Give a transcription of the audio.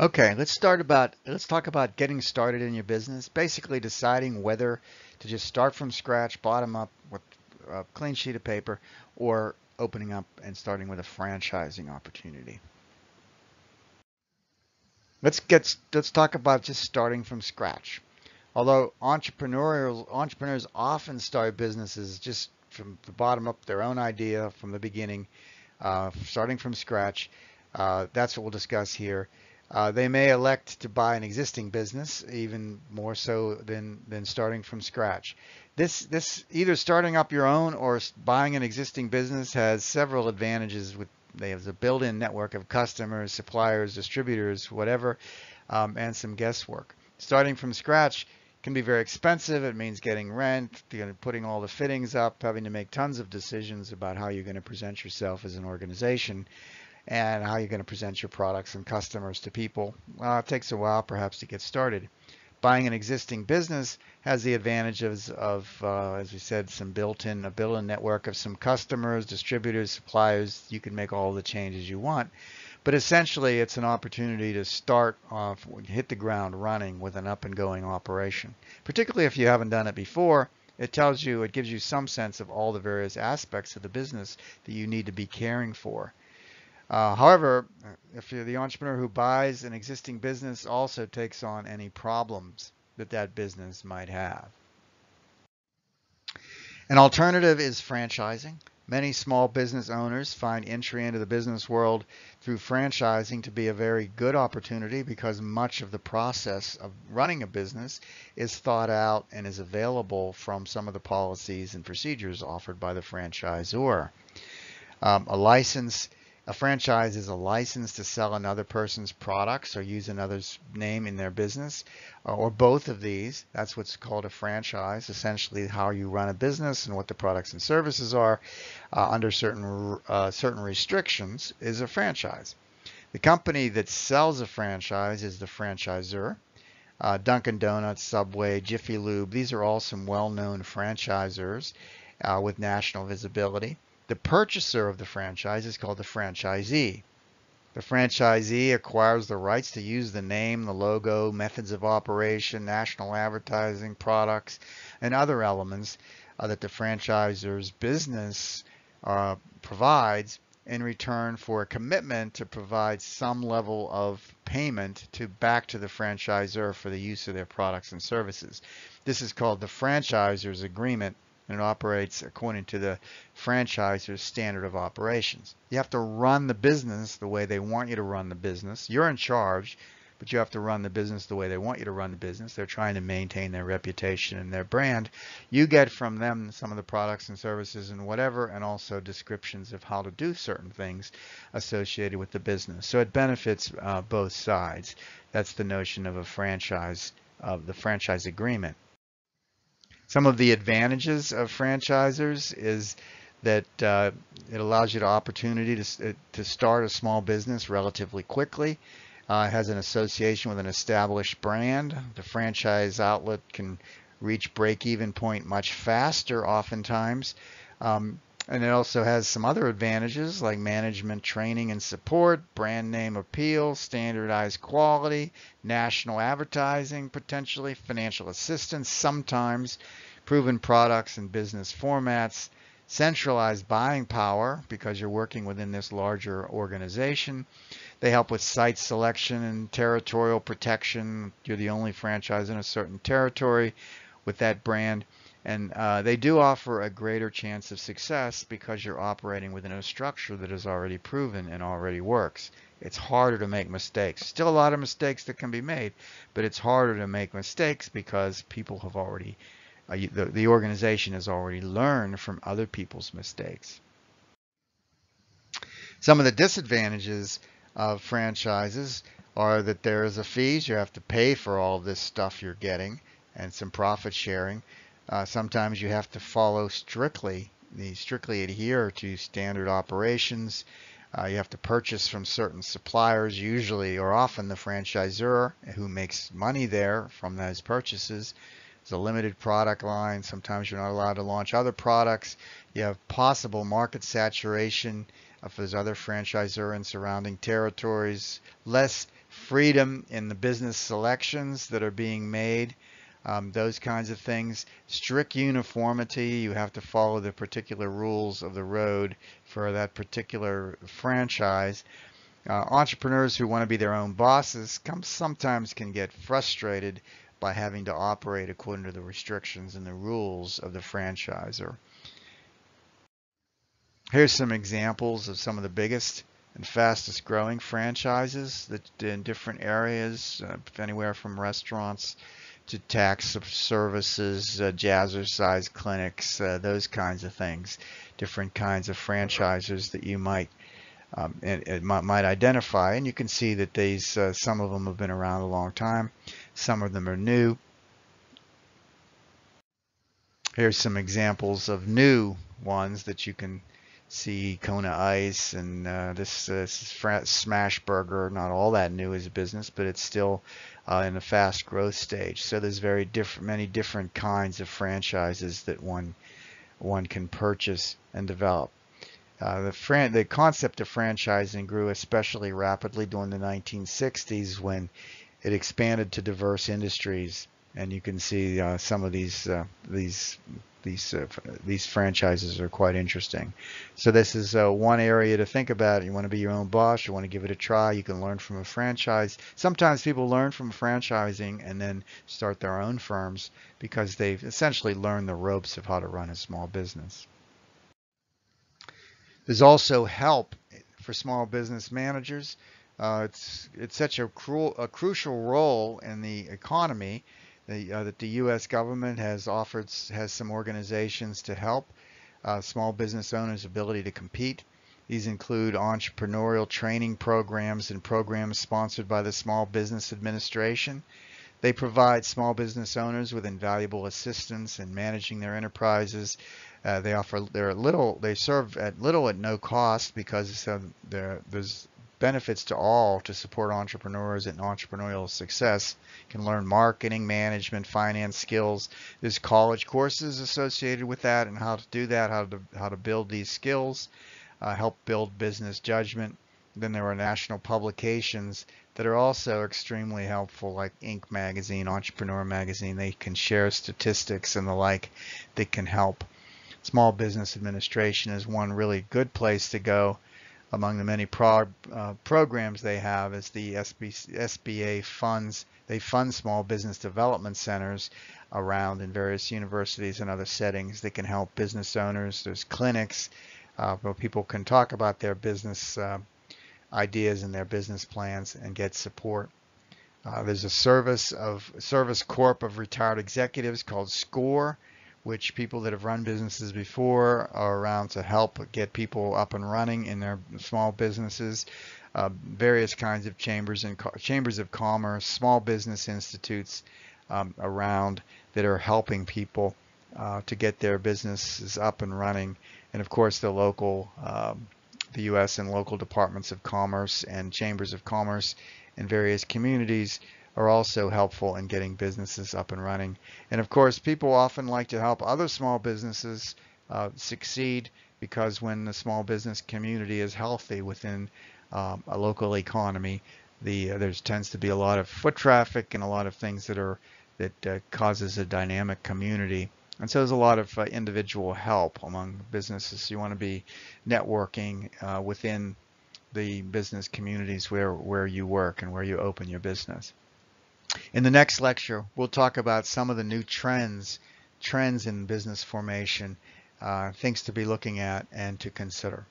Okay, let's start about let's talk about getting started in your business. Basically deciding whether to just start from scratch, bottom up with a clean sheet of paper, or opening up and starting with a franchising opportunity. Let's get let's talk about just starting from scratch. Although entrepreneurial entrepreneurs often start businesses just from the bottom up, their own idea from the beginning, uh, starting from scratch. Uh, that's what we'll discuss here. Uh, they may elect to buy an existing business, even more so than than starting from scratch. This this either starting up your own or buying an existing business has several advantages. With they have a built-in network of customers, suppliers, distributors, whatever, um, and some guesswork. Starting from scratch can be very expensive. It means getting rent, putting all the fittings up, having to make tons of decisions about how you're going to present yourself as an organization and how you're going to present your products and customers to people. Uh, it takes a while perhaps to get started. Buying an existing business has the advantages of, uh, as we said, some built-in, a built-in network of some customers, distributors, suppliers. You can make all the changes you want. But essentially, it's an opportunity to start off, hit the ground running with an up and going operation. Particularly if you haven't done it before, it tells you, it gives you some sense of all the various aspects of the business that you need to be caring for. Uh, however, if you're the entrepreneur who buys an existing business, also takes on any problems that that business might have. An alternative is franchising. Many small business owners find entry into the business world through franchising to be a very good opportunity because much of the process of running a business is thought out and is available from some of the policies and procedures offered by the franchisor. Um, a license a franchise is a license to sell another person's products or use another's name in their business, uh, or both of these. That's what's called a franchise, essentially how you run a business and what the products and services are uh, under certain, uh, certain restrictions is a franchise. The company that sells a franchise is the franchisor. Uh, Dunkin' Donuts, Subway, Jiffy Lube, these are all some well-known franchisors uh, with national visibility. The purchaser of the franchise is called the franchisee. The franchisee acquires the rights to use the name, the logo, methods of operation, national advertising, products, and other elements uh, that the franchisor's business uh, provides in return for a commitment to provide some level of payment to back to the franchisor for the use of their products and services. This is called the franchisor's agreement and it operates according to the franchisor's standard of operations. You have to run the business the way they want you to run the business. You're in charge, but you have to run the business the way they want you to run the business. They're trying to maintain their reputation and their brand. You get from them some of the products and services and whatever, and also descriptions of how to do certain things associated with the business. So it benefits uh, both sides. That's the notion of a franchise, of the franchise agreement. Some of the advantages of franchisers is that uh, it allows you the opportunity to, uh, to start a small business relatively quickly. Uh, it has an association with an established brand. The franchise outlet can reach break-even point much faster oftentimes. Um, and it also has some other advantages like management training and support, brand name appeal, standardized quality, national advertising potentially, financial assistance sometimes, proven products and business formats, centralized buying power because you're working within this larger organization. They help with site selection and territorial protection. You're the only franchise in a certain territory with that brand. And uh, they do offer a greater chance of success because you're operating within a structure that is already proven and already works. It's harder to make mistakes. Still a lot of mistakes that can be made, but it's harder to make mistakes because people have already, uh, the, the organization has already learned from other people's mistakes. Some of the disadvantages of franchises are that there is a fees. You have to pay for all this stuff you're getting and some profit sharing. Uh, sometimes you have to follow strictly, the strictly adhere to standard operations. Uh, you have to purchase from certain suppliers, usually or often the franchisor who makes money there from those purchases. It's a limited product line. Sometimes you're not allowed to launch other products. You have possible market saturation if there's other franchisor in surrounding territories. Less freedom in the business selections that are being made, um, those kinds of things. Strict uniformity, you have to follow the particular rules of the road for that particular franchise. Uh, entrepreneurs who want to be their own bosses come, sometimes can get frustrated by having to operate according to the restrictions and the rules of the franchisor. Here's some examples of some of the biggest and fastest growing franchises that in different areas, uh, anywhere from restaurants to tax services, uh, jazzercise clinics, uh, those kinds of things, different kinds of franchisers that you might um, it, it might, might, identify. And you can see that these uh, some of them have been around a long time, some of them are new. Here's some examples of new ones that you can see Kona Ice and uh, this, uh, Smash Burger, not all that new as a business, but it's still uh, in a fast growth stage. So there's very different, many different kinds of franchises that one one can purchase and develop. Uh, the, fran- the concept of franchising grew especially rapidly during the 1960s when it expanded to diverse industries, and you can see uh, some of these uh, these these uh, these franchises are quite interesting. So this is uh, one area to think about. You want to be your own boss. You want to give it a try. You can learn from a franchise. Sometimes people learn from franchising and then start their own firms because they've essentially learned the ropes of how to run a small business. There's also help for small business managers. Uh, it's it's such a, cruel, a crucial role in the economy the, uh, that the U.S. government has offered has some organizations to help uh, small business owners' ability to compete. These include entrepreneurial training programs and programs sponsored by the Small Business Administration. They provide small business owners with invaluable assistance in managing their enterprises. Uh, they offer they're little they serve at little at no cost because uh, there's benefits to all to support entrepreneurs and entrepreneurial success. You can learn marketing, management, finance skills. There's college courses associated with that and how to do that, how to how to build these skills, uh, help build business judgment. Then there are national publications that are also extremely helpful, like Inc. magazine, Entrepreneur magazine. They can share statistics and the like that can help. Small Business Administration is one really good place to go among the many uh, programs they have is the SB, SBA funds. They fund small business development centers around in various universities and other settings that can help business owners. There's clinics uh, where people can talk about their business uh, ideas and their business plans and get support. Uh, there's a service of Service Corps of retired executives called SCORE which people that have run businesses before are around to help get people up and running in their small businesses. Uh, various kinds of chambers and chambers of commerce, small business institutes um, around that are helping people uh, to get their businesses up and running. And of course, the local, um, the U.S. and local departments of commerce and chambers of commerce in various communities are also helpful in getting businesses up and running. And of course, people often like to help other small businesses uh, succeed because when the small business community is healthy within um, a local economy, the uh, there tends to be a lot of foot traffic and a lot of things that are that uh, causes a dynamic community. And so there's a lot of uh, individual help among businesses. You want to be networking uh, within the business communities where, where you work and where you open your business. In the next lecture, we'll talk about some of the new trends, trends in business formation, uh, things to be looking at and to consider.